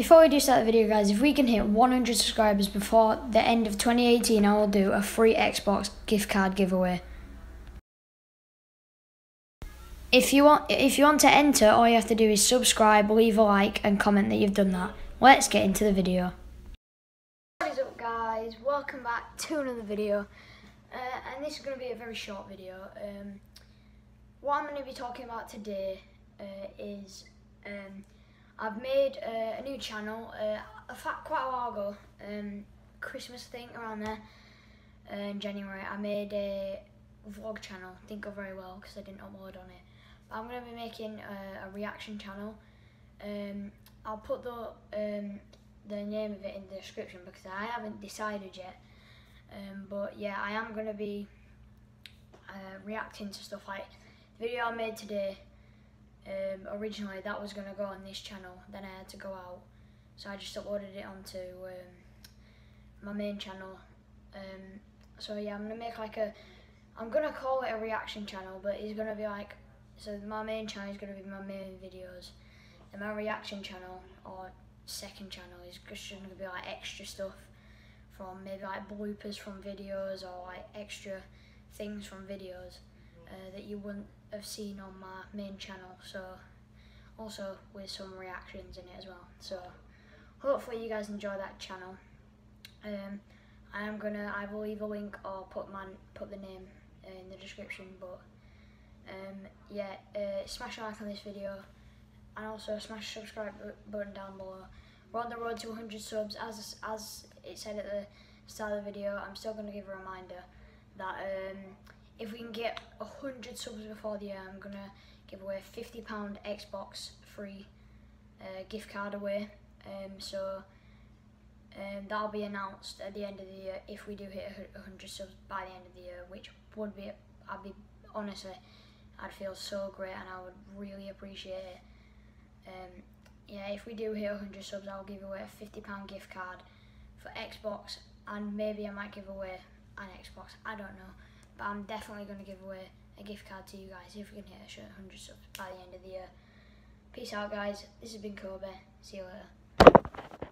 Before we do start the video, guys, if we can hit 100 subscribers before the end of 2018, I will do a free Xbox gift card giveaway. If you want, if you want to enter, all you have to do is subscribe, leave a like, and comment that you've done that. Let's get into the video. What is up, guys? Welcome back to another video, uh, and this is going to be a very short video. Um, what I'm going to be talking about today uh, is um, I've made uh, a new channel uh, a fact quite a while ago, um, Christmas thing around there uh, in January. I made a vlog channel, didn't go very well because I didn't upload on it. But I'm going to be making a, a reaction channel. Um, I'll put the um, the name of it in the description because I haven't decided yet. Um, but yeah, I am going to be uh, reacting to stuff like the video I made today. Um, originally, that was going to go on this channel. Then I had to go out, so I just uploaded it onto um, my main channel. Um, so yeah, I'm gonna make like a. I'm gonna call it a reaction channel, but it's gonna be like so my main channel is going to be my main videos. And my reaction channel or second channel is just going to be like extra stuff from maybe like bloopers from videos or like extra things from videos uh, that you wouldn't have seen on my main channel. So also with some reactions in it as well. So hopefully you guys enjoy that channel. Um, I am gonna I will leave a link or put my put the name in the description, but um, yeah, uh, smash a like on this video and also smash the subscribe button down below. We're on the road to 100 subs. As as it said at the start of the video, I'm still to give a reminder that um, if we can get 100 subs before the year, I'm going to give away a £50 Xbox free uh, gift card away. Um, so um, that'll be announced at the end of the year if we do hit 100 subs by the end of the year, which would be, I'd be honestly, I'd feel so great and I would really appreciate it. Um, yeah, if we do hit 100 subs, I'll give away a £50 gift card for Xbox and maybe I might give away an Xbox, I don't know. But I'm definitely going to give away a gift card to you guys if we can hit a 100 subs by the end of the year. Peace out, guys. This has been Kobe. See you later.